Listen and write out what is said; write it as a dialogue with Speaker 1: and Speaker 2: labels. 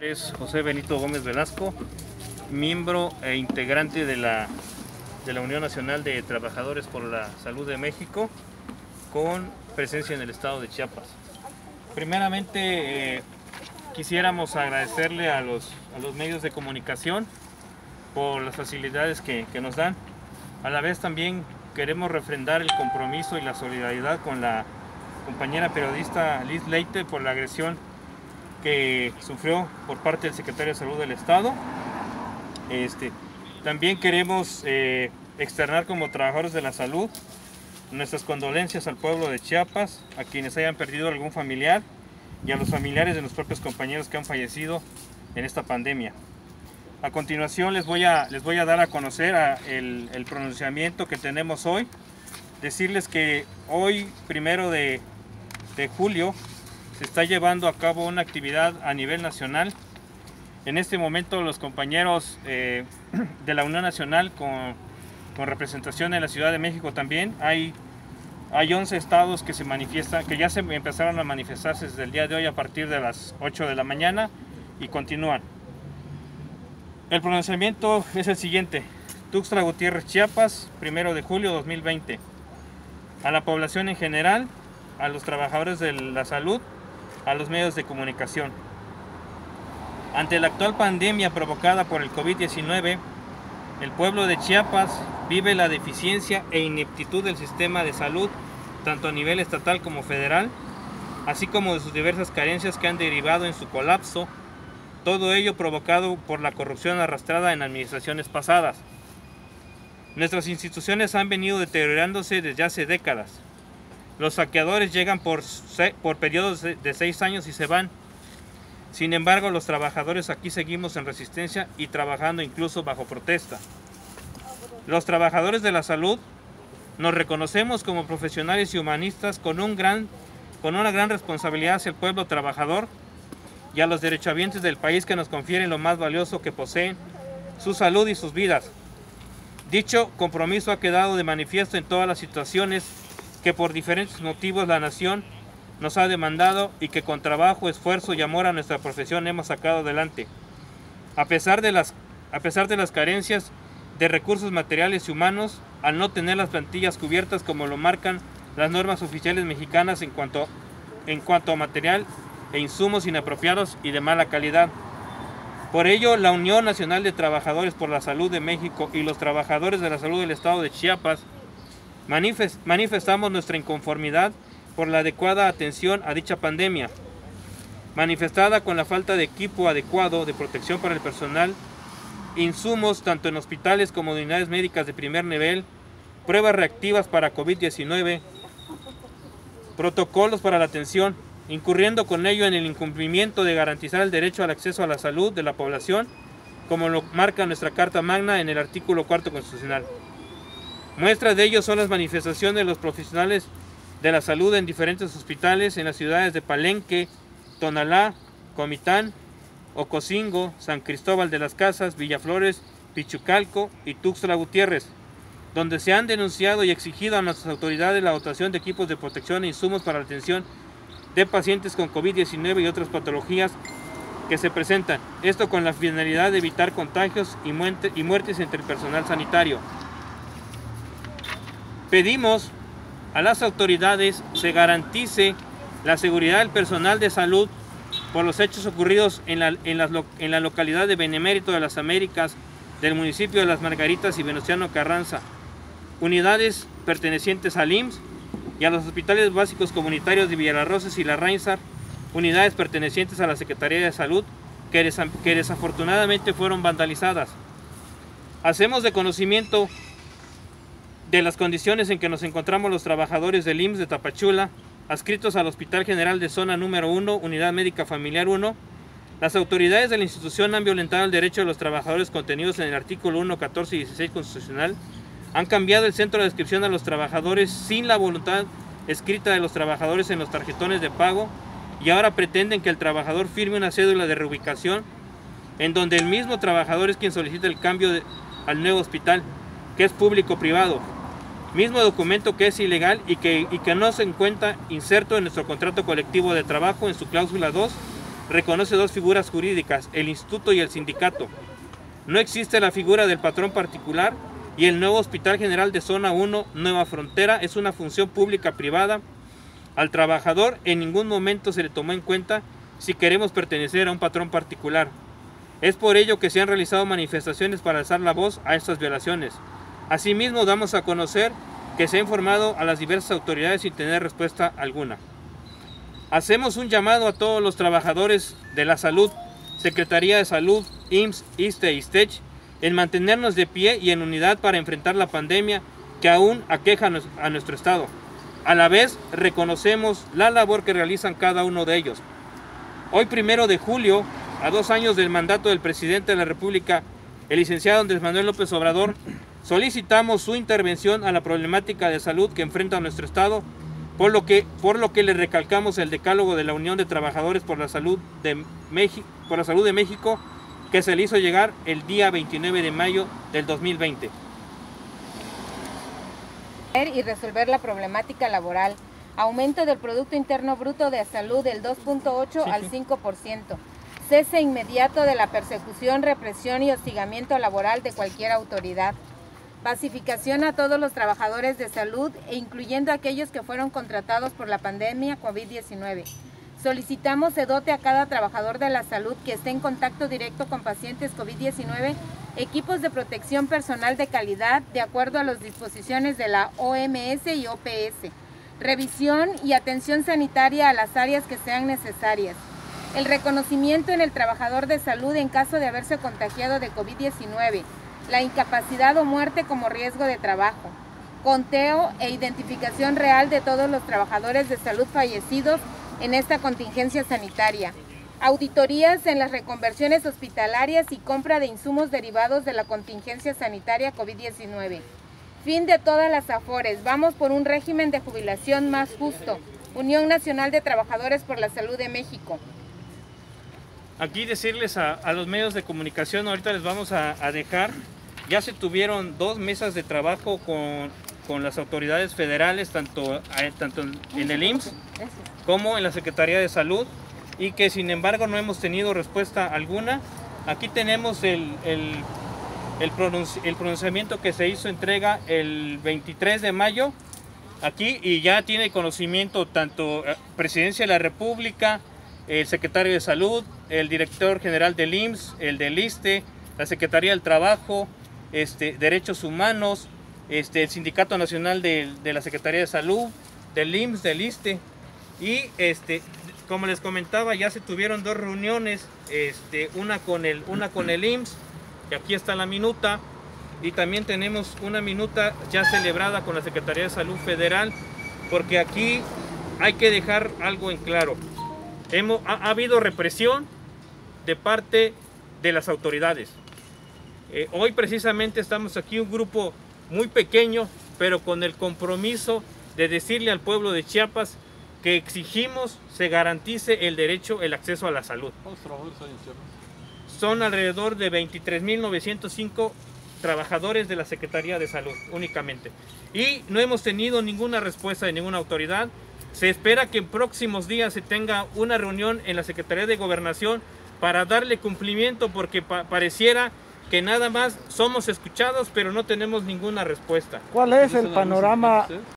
Speaker 1: Es José Benito Gómez Velasco, miembro e integrante de la, de la Unión Nacional de Trabajadores por la Salud de México, con presencia en el estado de Chiapas. Primeramente, eh, quisiéramos agradecerle a los, a los medios de comunicación por las facilidades que, que nos dan. A la vez también queremos refrendar el compromiso y la solidaridad con la compañera periodista Liz Leite por la agresión que sufrió por parte del secretario de Salud del Estado. Este, también queremos eh, externar como trabajadores de la salud nuestras condolencias al pueblo de Chiapas, a quienes hayan perdido algún familiar y a los familiares de los propios compañeros que han fallecido en esta pandemia. A continuación les voy a, les voy a dar a conocer el, el, pronunciamiento que tenemos hoy. Decirles que hoy, primero de, de julio, se está llevando a cabo una actividad a nivel nacional. En este momento los compañeros eh, de la Unión Nacional con, con, representación en la Ciudad de México también, hay, hay 11 estados que se manifiestan, que ya se empezaron a manifestarse desde el día de hoy a partir de las 8 de la mañana y continúan. El pronunciamiento es el siguiente. Tuxtla Gutiérrez, Chiapas, primero de julio 2020. A la población en general, a los trabajadores de la salud, a los medios de comunicación. Ante la actual pandemia provocada por el COVID-19, el pueblo de Chiapas vive la deficiencia e ineptitud del sistema de salud, tanto a nivel estatal como federal, así como de sus diversas carencias que han derivado en su colapso, todo ello provocado por la corrupción arrastrada en administraciones pasadas. Nuestras instituciones han venido deteriorándose desde hace décadas, los saqueadores llegan por, por periodos de seis años y se van. Sin embargo, los trabajadores aquí seguimos en resistencia y trabajando incluso bajo protesta. Los trabajadores de la salud nos reconocemos como profesionales y humanistas con, con una gran responsabilidad hacia el pueblo trabajador y a los derechohabientes del país que nos confieren lo más valioso que poseen, su salud y sus vidas. Dicho compromiso ha quedado de manifiesto en todas las situaciones que por diferentes motivos la nación nos ha demandado y que con trabajo, esfuerzo y amor a nuestra profesión hemos sacado adelante. A pesar de las, a pesar de las carencias de recursos materiales y humanos, al no tener las plantillas cubiertas como lo marcan las normas oficiales mexicanas en cuanto, en cuanto a material e insumos inapropiados y de mala calidad. Por ello, la Unión Nacional de Trabajadores por la Salud de México y los trabajadores de la salud del Estado de Chiapas manifestamos nuestra inconformidad por la adecuada atención a dicha pandemia, manifestada con la falta de equipo adecuado de protección para el personal, insumos tanto en hospitales como en unidades médicas de primer nivel, pruebas reactivas para COVID-19, protocolos para la atención, incurriendo con ello en el incumplimiento de garantizar el derecho al acceso a la salud de la población, como lo marca nuestra Carta Magna en el artículo 4 constitucional. Muestras de ello son las manifestaciones de los profesionales de la salud en diferentes hospitales en las ciudades de Palenque, Tonalá, Comitán, Ocosingo, San Cristóbal de las Casas, Villaflores, Pichucalco y Tuxtla Gutiérrez, donde se han denunciado y exigido a nuestras autoridades la dotación de equipos de protección e insumos para la atención de pacientes con COVID-19 y otras patologías que se presentan. Esto con la finalidad de evitar contagios y, muertes entre el personal sanitario. Pedimos a las autoridades se garantice la seguridad del personal de salud por los hechos ocurridos en la, en, la localidad de Benemérito de las Américas del municipio de Las Margaritas y Venustiano Carranza. Unidades pertenecientes al IMSS y a los hospitales básicos comunitarios de Villararroces y La Reinsar, unidades pertenecientes a la Secretaría de Salud que, que desafortunadamente fueron vandalizadas. Hacemos de conocimiento de las condiciones en que nos encontramos los trabajadores del IMSS de Tapachula, adscritos al Hospital General de Zona número 1, Unidad Médica Familiar 1, las autoridades de la institución han violentado el derecho de los trabajadores contenidos en el artículo 1, 14 y 16 constitucional, han cambiado el centro de descripción a los trabajadores sin la voluntad escrita de los trabajadores en los tarjetones de pago y ahora pretenden que el trabajador firme una cédula de reubicación en donde el mismo trabajador es quien solicita el cambio al nuevo hospital, que es público-privado, mismo documento que es ilegal y que, y que no se encuentra inserto en nuestro contrato colectivo de trabajo en su cláusula 2 reconoce dos figuras jurídicas, el instituto y el sindicato. No existe la figura del patrón particular y el nuevo Hospital General de Zona 1, Nueva Frontera, es una función pública privada. Al trabajador en ningún momento se le tomó en cuenta si queremos pertenecer a un patrón particular. Es por ello que se han realizado manifestaciones para alzar la voz a estas violaciones. Asimismo, damos a conocer que se ha informado a las diversas autoridades sin tener respuesta alguna. Hacemos un llamado a todos los trabajadores de la salud, Secretaría de Salud, IMSS, ISTE y STECH, en mantenernos de pie y en unidad para enfrentar la pandemia que aún aqueja a nuestro Estado. A la vez, reconocemos la labor que realizan cada uno de ellos. Hoy, primero de julio, a dos años del mandato del presidente de la República, el licenciado Andrés Manuel López Obrador, solicitamos su intervención a la problemática de salud que enfrenta nuestro Estado, por lo que, por lo que le recalcamos el decálogo de la Unión de Trabajadores por la Salud de, México, por la Salud de México, que se le hizo llegar el día 29 de mayo del 2020.
Speaker 2: Y resolver la problemática laboral. Aumento del Producto Interno Bruto de Salud del 2.8 al 5%. Cese inmediato de la persecución, represión y hostigamiento laboral de cualquier autoridad. Pacificación a todos los trabajadores de salud e incluyendo aquellos que fueron contratados por la pandemia COVID-19 Solicitamos se dote a cada trabajador de la salud que esté en contacto directo con pacientes COVID-19 equipos de protección personal de calidad de acuerdo a las disposiciones de la OMS y OPS. Revisión y atención sanitaria a las áreas que sean necesarias. El reconocimiento en el trabajador de salud en caso de haberse contagiado de COVID-19. La incapacidad o muerte como riesgo de trabajo. Conteo e identificación real de todos los trabajadores de salud fallecidos en esta contingencia sanitaria. Auditorías en las reconversiones hospitalarias y compra de insumos derivados de la contingencia sanitaria COVID-19. Fin de todas las afores. Vamos por un régimen de jubilación más justo. Unión Nacional de Trabajadores por la Salud de México.
Speaker 1: Aquí decirles a, los medios de comunicación, ahorita les vamos a, dejar, ya se tuvieron dos mesas de trabajo con, con las autoridades federales, tanto, eh, tanto en el IMSS como en la Secretaría de Salud y que sin embargo no hemos tenido respuesta alguna. Aquí tenemos el, el, el, pronunciamiento que se hizo entrega el 23 de mayo aquí y ya tiene conocimiento tanto eh, Presidencia de la República, el Secretario de Salud, el Director General del IMSS, el del ISTE, la Secretaría del Trabajo, este, Derechos Humanos, este, el Sindicato Nacional de, de la Secretaría de Salud, del IMSS, del ISTE, y este, como les comentaba, ya se tuvieron dos reuniones, este, una, con el, una con el IMSS, que aquí está la minuta, y también tenemos una minuta ya celebrada con la Secretaría de Salud Federal, porque aquí hay que dejar algo en claro. Hemos, ha, habido represión de parte de las autoridades. Eh, hoy precisamente estamos aquí un grupo muy pequeño, pero con el compromiso de decirle al pueblo de Chiapas que exigimos se garantice el derecho, el acceso a la salud. Son alrededor de 23.905 trabajadores de la Secretaría de Salud únicamente. Y no hemos tenido ninguna respuesta de ninguna autoridad. Se espera que en próximos días se tenga una reunión en la Secretaría de Gobernación para darle cumplimiento porque pareciera que nada más somos escuchados pero no tenemos ninguna respuesta.
Speaker 3: ¿Cuál es el panorama